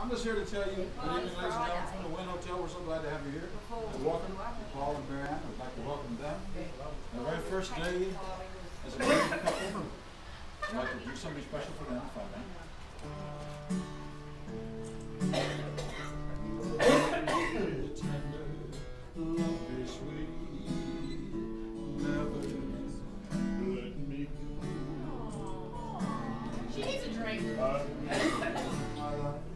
I'm just here to tell you, good evening, ladies and gentlemen, from the Wynn Hotel. We're so glad to have you here. Welcome, Paul and Marianne. I'd like to welcome them. The very first day as a married couple. I'd like to do something special for them, if I may. Tender, lovely, sweet, never let me go. She needs a drink.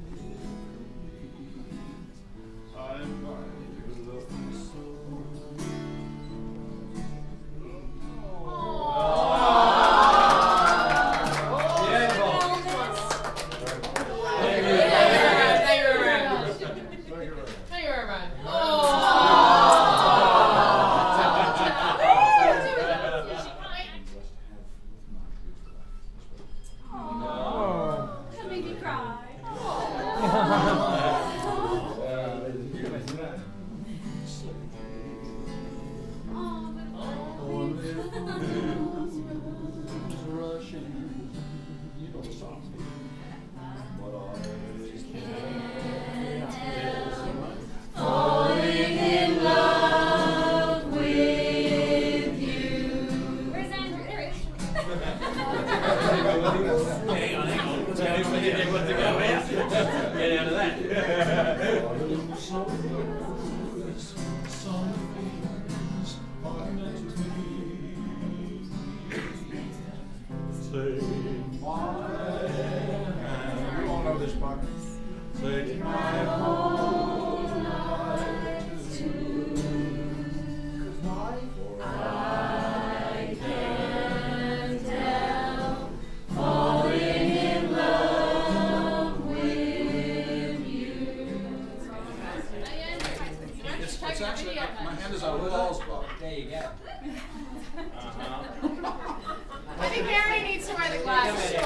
Hang on, hang on. Let's go. Let's go, yeah. Get out of that. Take my hand. We all know this part. Take my whole It's, it's actually, my hand is on Paul's ball. There you go. Uh-huh. I think Mary needs to wear the glasses.